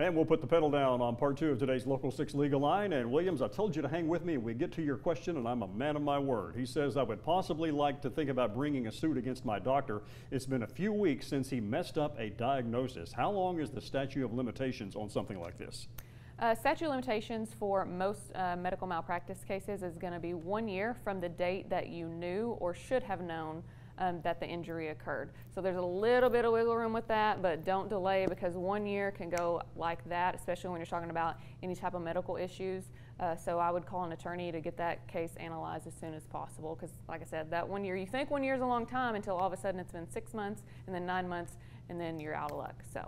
And we'll put the pedal down on part two of today's Local 6 Legal Line. And Williams, I told you to hang with me and we get to your question, and I'm a man of my word. He says, I would possibly like to think about bringing a suit against my doctor. It's been a few weeks since he messed up a diagnosis. How long is the statute of limitations on something like this? Uh, statute of limitations for most uh, medical malpractice cases is going to be one year from the date that you knew or should have known um, that the injury occurred. So there's a little bit of wiggle room with that, but don't delay because one year can go like that, especially when you're talking about any type of medical issues. Uh, so I would call an attorney to get that case analyzed as soon as possible because, like I said, that one year, you think one year is a long time until all of a sudden it's been six months and then nine months and then you're out of luck. So.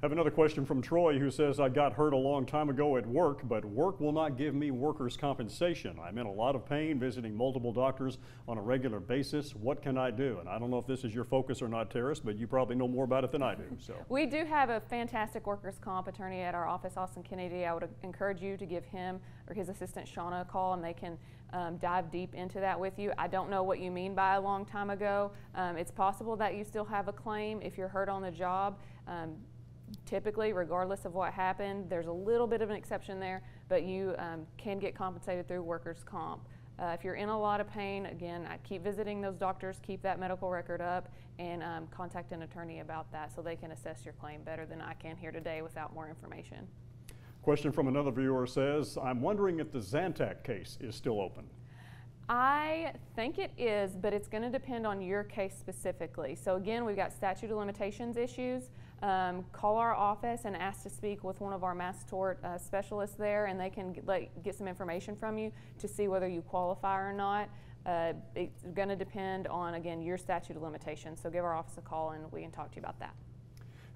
Have another question from Troy who says, I got hurt a long time ago at work, but work will not give me workers' compensation. I'm in a lot of pain visiting multiple doctors on a regular basis. What can I do? And I don't know if this is your focus or not, Teris, but you probably know more about it than I do. So We do have a fantastic workers' comp attorney at our office, Austin Kennedy. I would encourage you to give him or his assistant Shauna a call and they can um, dive deep into that with you. I don't know what you mean by a long time ago. Um, it's possible that you still have a claim if you're hurt on the job. Um, typically, regardless of what happened, there's a little bit of an exception there, but you um, can get compensated through workers' comp. Uh, if you're in a lot of pain, again, I keep visiting those doctors, keep that medical record up, and um, contact an attorney about that so they can assess your claim better than I can here today without more information. Question from another viewer says, I'm wondering if the Zantac case is still open. I think it is, but it's going to depend on your case specifically. So again, we've got statute of limitations issues. Um, call our office and ask to speak with one of our mass tort uh, specialists there, and they can get, like, get some information from you to see whether you qualify or not. Uh, it's going to depend on, again, your statute of limitations. So give our office a call and we can talk to you about that.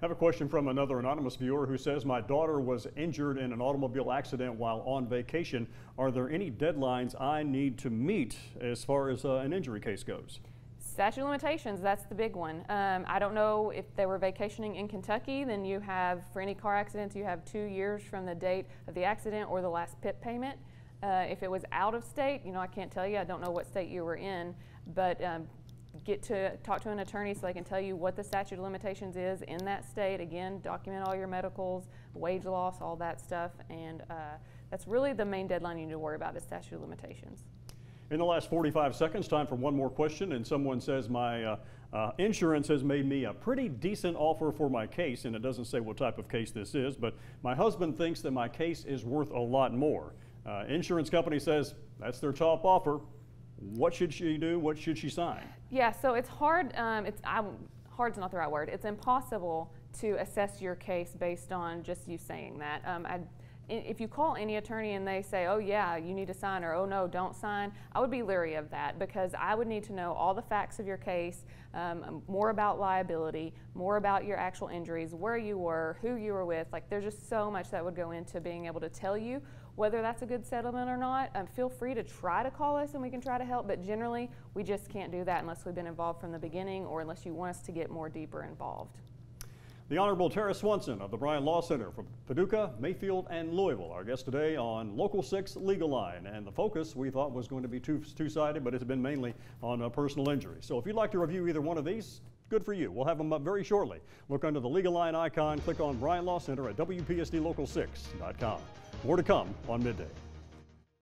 I have a question from another anonymous viewer who says, My daughter was injured in an automobile accident while on vacation. Are there any deadlines I need to meet as far as uh, an injury case goes? Statute limitations, that's the big one. Um, I don't know if they were vacationing in Kentucky, then you have, for any car accidents, you have two years from the date of the accident or the last PIP payment. Uh, if it was out of state, you know, I can't tell you, I don't know what state you were in, but um, get to talk to an attorney so they can tell you what the statute of limitations is in that state. Again, document all your medicals, wage loss, all that stuff, and uh, that's really the main deadline you need to worry about is statute of limitations. In the last 45 seconds, time for one more question, and someone says my uh, uh, insurance has made me a pretty decent offer for my case, and it doesn't say what type of case this is, but my husband thinks that my case is worth a lot more. Uh, insurance company says that's their top offer. What should she do? What should she sign? Yeah, so it's hard. Um, it's I, hard's not the right word. It's impossible to assess your case based on just you saying that. Um, I, if you call any attorney and they say, oh yeah, you need to sign, or oh no, don't sign, I would be leery of that because I would need to know all the facts of your case, um, more about liability, more about your actual injuries, where you were, who you were with. Like there's just so much that would go into being able to tell you whether that's a good settlement or not. Um, feel free to try to call us and we can try to help, but generally we just can't do that unless we've been involved from the beginning or unless you want us to get more deeper involved. The Honorable Teris Swanson of the Bryant Law Center from Paducah, Mayfield, and Louisville. Our guest today on Local 6 Legal Line. And the focus we thought was going to be two-sided, but it's been mainly on uh, personal injury. So if you'd like to review either one of these, good for you. We'll have them up very shortly. Look under the Legal Line icon, click on Bryant Law Center at WPSDLocal6.com. More to come on midday.